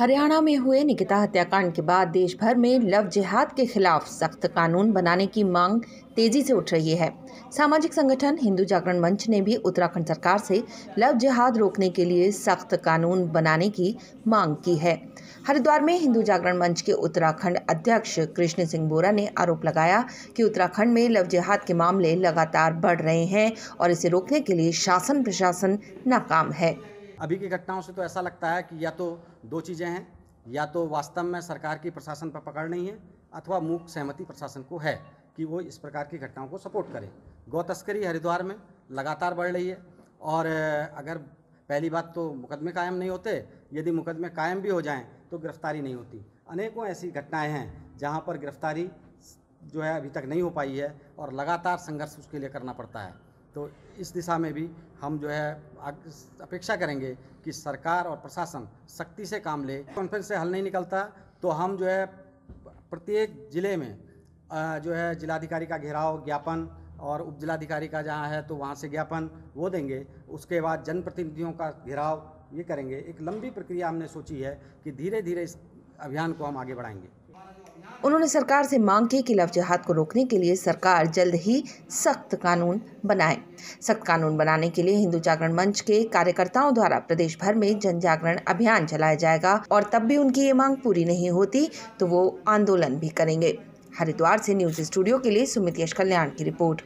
हरियाणा में हुए निकिता हत्याकांड के बाद देश भर में लव जिहाद के खिलाफ सख्त कानून बनाने की मांग तेज़ी से उठ रही है। सामाजिक संगठन, हिंदू जागरण मंच ने भी उत्तराखंड सरकार से लव जिहाद रोकने के लिए सख्त कानून बनाने की मांग की है। हरिद्वार में हिंदू जागरण मंच के उत्तराखंड अध्यक्ष कृष्ण सिंह बोरा ने आरोप लगाया कि उत्तराखंड में लव जिहाद के मामले लगातार बढ़ रहे हैं और इसे रोकने के लिए शासन प्रशासन नाकाम है। अभी की घटनाओं से तो ऐसा लगता है कि या तो दो चीज़ें हैं, या तो वास्तव में सरकार की प्रशासन पर पकड़ नहीं है, अथवा मूक सहमति प्रशासन को है कि वो इस प्रकार की घटनाओं को सपोर्ट करे। गौ तस्करी हरिद्वार में लगातार बढ़ रही है और अगर पहली बात तो मुकदमे कायम नहीं होते, यदि मुकदमे कायम भी हो जाएँ तो गिरफ्तारी नहीं होती। अनेकों ऐसी घटनाएँ हैं जहाँ पर गिरफ्तारी जो है अभी तक नहीं हो पाई है और लगातार संघर्ष उसके लिए करना पड़ता है। तो इस दिशा में भी हम जो है अपेक्षा करेंगे कि सरकार और प्रशासन सख्ती से काम ले। कॉन्फ्रेंस से हल नहीं निकलता तो हम जो है प्रत्येक ज़िले में जो है जिलाधिकारी का घेराव, ज्ञापन और उप जिलाधिकारी का जहाँ है तो वहाँ से ज्ञापन वो देंगे। उसके बाद जनप्रतिनिधियों का घेराव ये करेंगे। एक लंबी प्रक्रिया हमने सोची है कि धीरे धीरे इस अभियान को हम आगे बढ़ाएँगे। उन्होंने सरकार से मांग की कि लव जिहाद को रोकने के लिए सरकार जल्द ही सख्त कानून बनाए। सख्त कानून बनाने के लिए हिंदू जागरण मंच के कार्यकर्ताओं द्वारा प्रदेश भर में जन जागरण अभियान चलाया जाएगा और तब भी उनकी ये मांग पूरी नहीं होती तो वो आंदोलन भी करेंगे। हरिद्वार से न्यूज़ स्टूडियो के लिए सुमित यश कल्याण की रिपोर्ट।